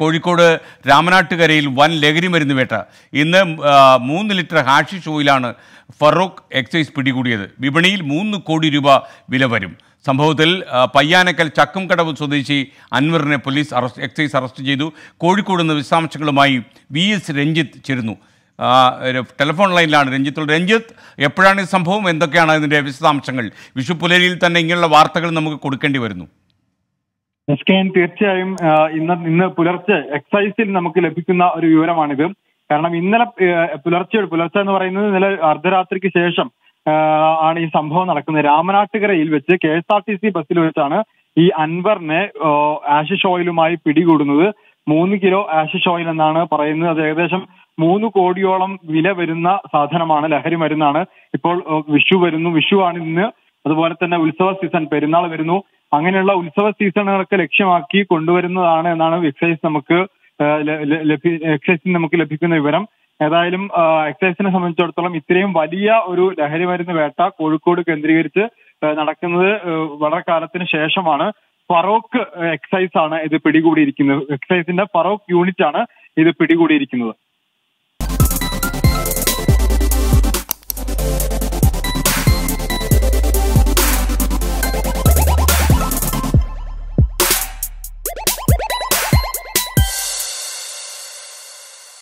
കോഴിക്കോട് രാമനാട്ടുകരയിൽ വൻ ലഹരി മരുന്ന് വേട്ട. ഇന്ന് മൂന്ന് ലിറ്റർ ഹാഷി ഷോയിലാണ് ഫറൂഖ് എക്സൈസ് പിടികൂടിയത്. വിപണിയിൽ മൂന്ന് കോടി രൂപ വില വരും. സംഭവത്തിൽ പയ്യാനക്കൽ ചക്കുംകടവ് സ്വദേശി അൻവറിനെ പോലീസ് അറസ്റ്റ് എക്സൈസ് അറസ്റ്റ് ചെയ്തു. കോഴിക്കോട് നിന്ന് വിശദാംശങ്ങളുമായി വി എസ് രഞ്ജിത്ത് ചേരുന്നു. ടെലിഫോൺ ലൈനിലാണ് രഞ്ജിത്ത് രഞ്ജിത്ത് എപ്പോഴാണ് ഈ സംഭവം? എന്തൊക്കെയാണ് ഇതിന്റെ വിശദാംശങ്ങൾ? വിഷു പുലരിയിൽ തന്നെ ഇങ്ങനെയുള്ള വാർത്തകൾ നമുക്ക് കൊടുക്കേണ്ടി വരുന്നു. എസ് കെ എൻ തീർച്ചയായും ഇന്ന് ഇന്ന് പുലർച്ചെ എക്സൈസിൽ നമുക്ക് ലഭിക്കുന്ന ഒരു വിവരമാണിത്. കാരണം ഇന്നലെ പുലർച്ചെ പുലർച്ചെ എന്ന് പറയുന്നത് ഇന്നലെ അർദ്ധരാത്രിക്ക് ശേഷം ആണ് ഈ സംഭവം നടക്കുന്നത്. രാമനാട്ടുകരയിൽ വെച്ച് K S R T C ബസ്സിൽ വെച്ചാണ് ഈ അൻവറിനെ ആഷിഷ് ഓയിലുമായി പിടികൂടുന്നത്. മൂന്ന് കിലോ ആഷിഷ് ഓയിൽ എന്നാണ് പറയുന്നത്. അത് ഏകദേശം മൂന്ന് കോടിയോളം വില വരുന്ന സാധനമാണ്. ലഹരി മരുന്നാണ്. ഇപ്പോൾ വിഷു വരുന്നു. വിഷു ആണ് ഇന്ന്. അതുപോലെ തന്നെ ഉത്സവ സീസൺ പെരുന്നാൾ വരുന്നു. അങ്ങനെയുള്ള ഉത്സവ സീസണുകളൊക്കെ ലക്ഷ്യമാക്കി കൊണ്ടുവരുന്നതാണ് എന്നാണ് എക്സൈസ് നമുക്ക് എക്സൈസിന് നമുക്ക് ലഭിക്കുന്ന വിവരം. ഏതായാലും എക്സൈസിനെ സംബന്ധിച്ചിടത്തോളം ഇത്രയും വലിയ ഒരു ലഹരി മരുന്ന് വേട്ട കോഴിക്കോട് കേന്ദ്രീകരിച്ച് നടക്കുന്നത് വളരെ കാലത്തിന് ശേഷമാണ്. ഫറോക്ക് എക്സൈസ് ആണ് ഇത് പിടികൂടിയിരിക്കുന്നത്. എക്സൈസിന്റെ ഫറോക്ക് യൂണിറ്റ് ആണ് ഇത് പിടികൂടിയിരിക്കുന്നത്.